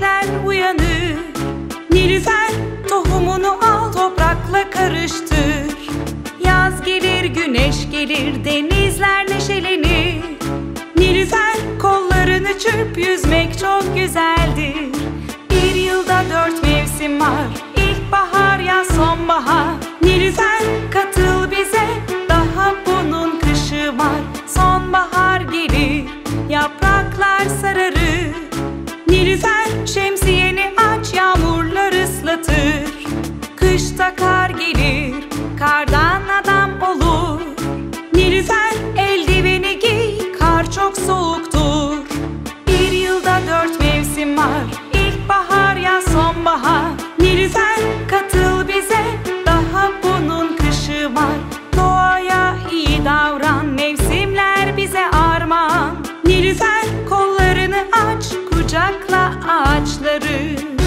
yürekler uyanır. Nilüfer tohumunu al toprakla karıştır. Yaz gelir güneş gelir denizler neşelenir. Nilüfer kollarını çırp yüzmek çok güzeldir. Bir yılda dört mevsim var. İlkbahar yaz sonbahar. Nilüfer katıl bize. Daha bunun kışı var. Sonbahar gelir. Yaprak gelir kardan adam olur. Nilüfer eldiveni giy kar çok soğuktur. Bir yılda dört mevsim var İlkbahar ya sonbahar. Nilüfer katıl bize daha bunun kışı var. Doğaya iyi davran mevsimler bize armağan. Nilüfer kollarını aç kucakla ağaçları